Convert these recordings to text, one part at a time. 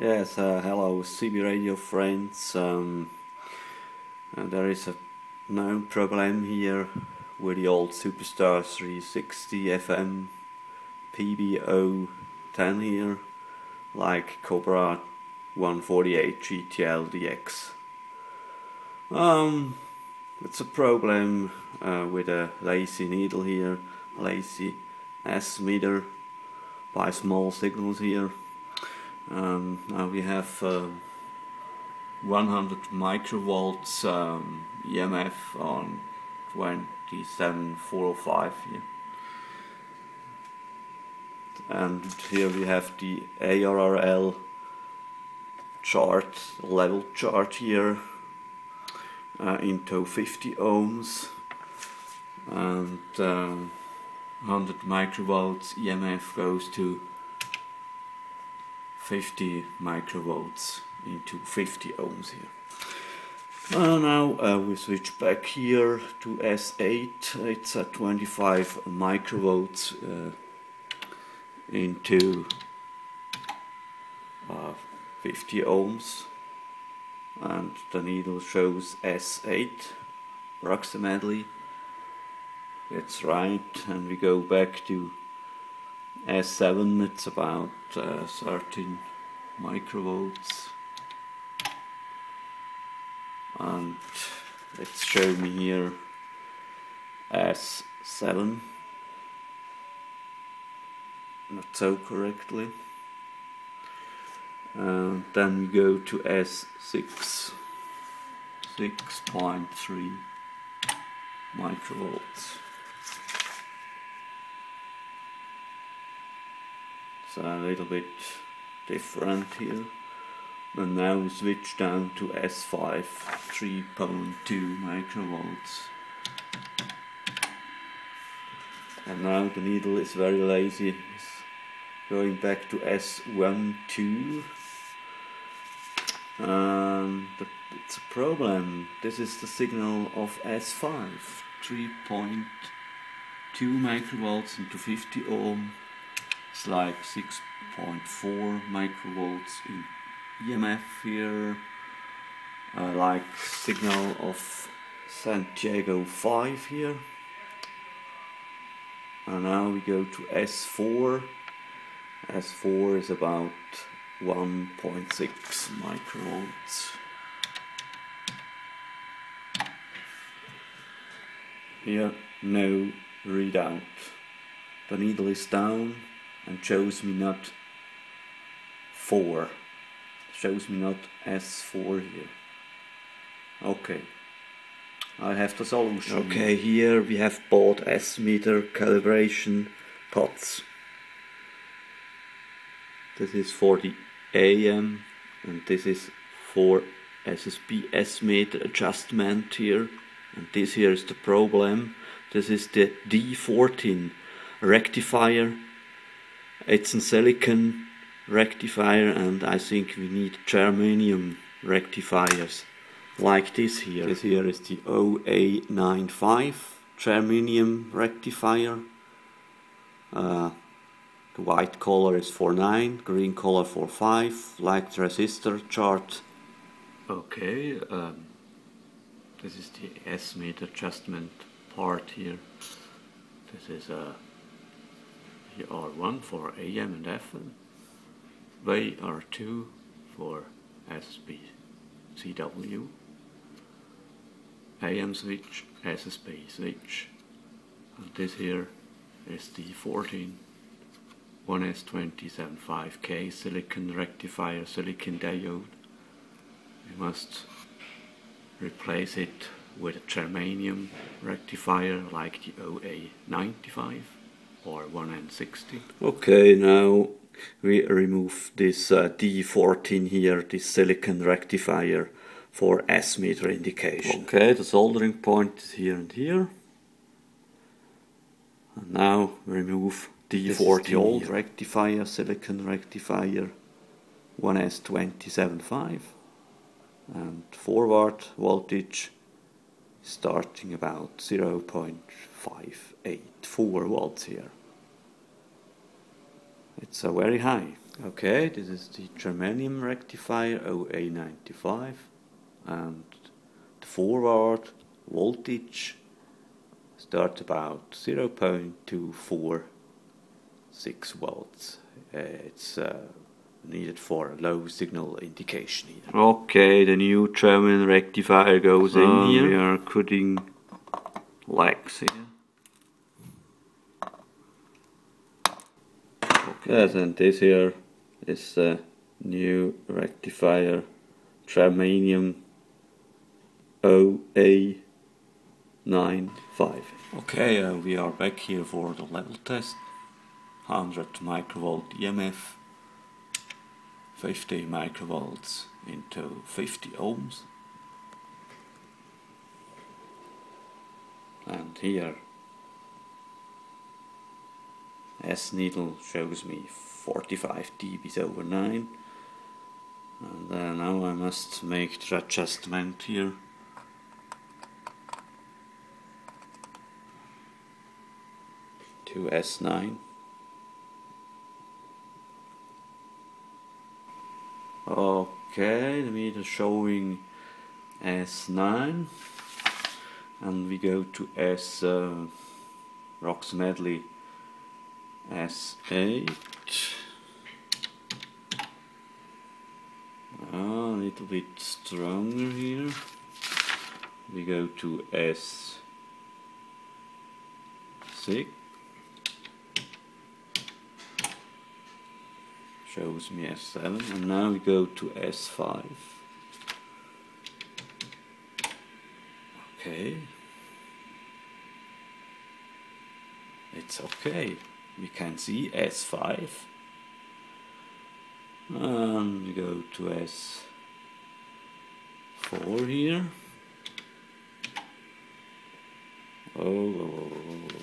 Yes, uh, hello CB radio friends. Um, uh, there is a known problem here with the old Superstar 360 FM PBO 10 here, like Cobra 148 GTL DX. Um, it's a problem uh, with a lazy needle here, lazy S meter by small signals here. Um, now we have uh, 100 microvolts um, EMF on 27405 here. And here we have the ARRL chart, level chart here uh, into 50 ohms and um, 100 microvolts EMF goes to 50 microvolts into 50 ohms here. Uh, now uh, we switch back here to S8, it's at 25 microvolts uh, into uh, 50 ohms. And the needle shows S8 approximately. It's right and we go back to S7 it's about uh, 13 microvolts. And let's show me here S7 not so correctly. Uh, then we go to S6 6.3 microvolts a little bit different here. And now we switch down to S5 3.2 microvolts. And now the needle is very lazy. It's going back to S1 2 and it's a problem. This is the signal of S5 3.2 microvolts into 50 ohm it's like 6.4 microvolts in EMF here uh, like signal of Santiago 5 here. And now we go to S4 S4 is about 1.6 microvolts. Here no readout. The needle is down and shows me not 4 shows me not S4 here. Okay. I have the solution. Okay here we have bought S meter calibration pots. This is for the AM and this is for SSB S meter adjustment here. And this here is the problem. This is the D14 rectifier it's a silicon rectifier and I think we need germanium rectifiers like this here. This here is the OA95 germanium rectifier. Uh, the white color is 49, green color 45, like the resistor chart. Okay, um, this is the S meter adjustment part here. This is a uh, R1 for AM and FM, VR2 for SB CW, AM switch, SSB switch, and this here is the 14 1S275K silicon rectifier silicon diode. We must replace it with a germanium rectifier like the OA95 or 1N60. Okay, now we remove this uh, D14 here, this silicon rectifier for S meter indication. Okay, the soldering point is here and here. And now remove D14 the old rectifier, silicon rectifier 1S275 and forward voltage starting about 0.584 volts here. It's a very high. Okay, this is the germanium rectifier OA95 and the forward voltage start about 0.246 volts. It's uh, needed for a low signal indication here. Okay, the new German rectifier goes in uh, here. We are cutting legs here. Okay. Yes, and this here is a new rectifier germanium OA95. Okay, uh, we are back here for the level test. 100 microvolt EMF, 50 microvolts into 50 ohms. And here S needle shows me 45 dBs over 9 and uh, now I must make the adjustment here. To S9 okay the meter showing S9 and we go to S uh, approximately S8 ah, a little bit stronger here. We go to S6 shows me S7 and now we go to S5 okay. It's okay. We can see S5 and um, we go to S4 here. Oh, oh,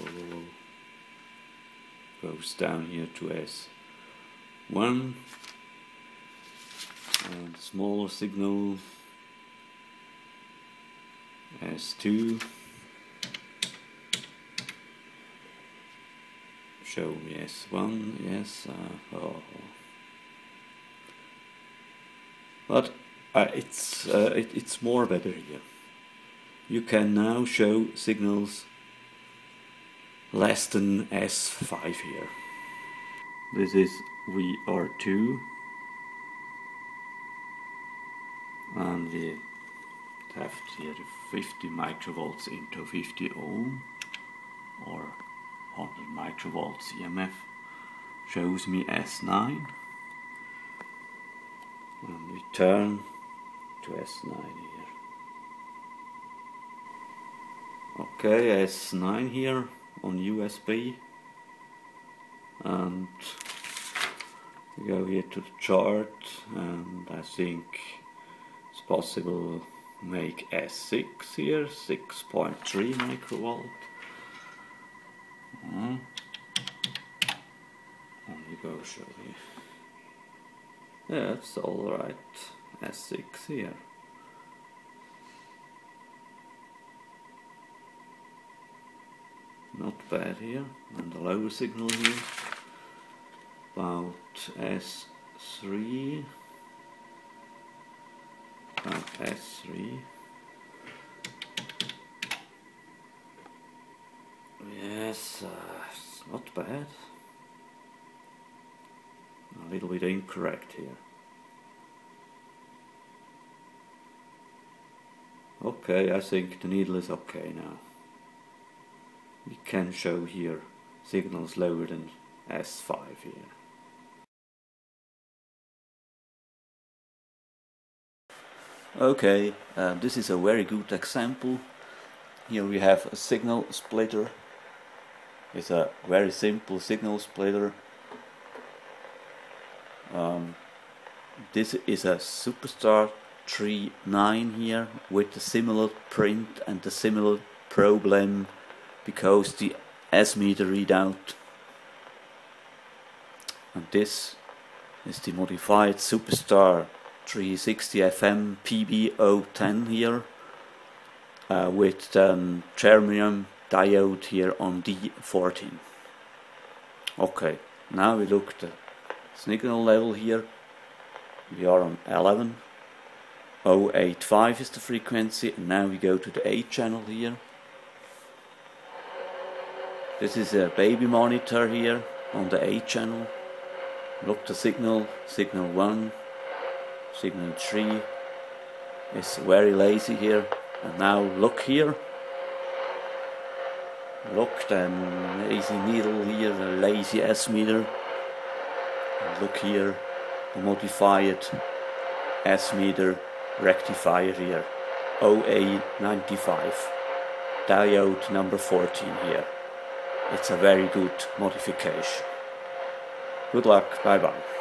oh, goes down here to S1 and smaller signal S2 show yes. One yes uh, oh. but uh, it's uh, it, it's more better here. You can now show signals less than S5 here. This is VR2 and we have here 50 microvolts into 50 ohm or 100 microvolts EMF shows me S9 and we turn to S9 here. Okay S9 here on USB and go here to the chart and I think it's possible make S6 here 6.3 microvolt Mm. And we go show you. Yeah, it's alright. S6 here. Not bad here. And the lower signal here. About S3. About S3. Yes, uh, it's not bad. A little bit incorrect here. Okay, I think the needle is okay now. We can show here signals lower than S5 here. Okay, uh, this is a very good example. Here we have a signal splitter it's a very simple signal splitter. Um, this is a Superstar 3.9 here with a similar print and a similar problem because the S meter readout and this is the modified Superstar 360 FM PB010 here uh, with um, germanium diode here on D14. Okay, now we look the signal level here. We are on 11. 085 is the frequency and now we go to the A channel here. This is a baby monitor here on the A channel. Look the signal, signal 1, signal 3 is very lazy here. And now look here. Look the lazy needle here, the lazy S meter. And look here, the modified S meter rectifier here. OA95 diode number 14 here. It's a very good modification. Good luck, bye bye.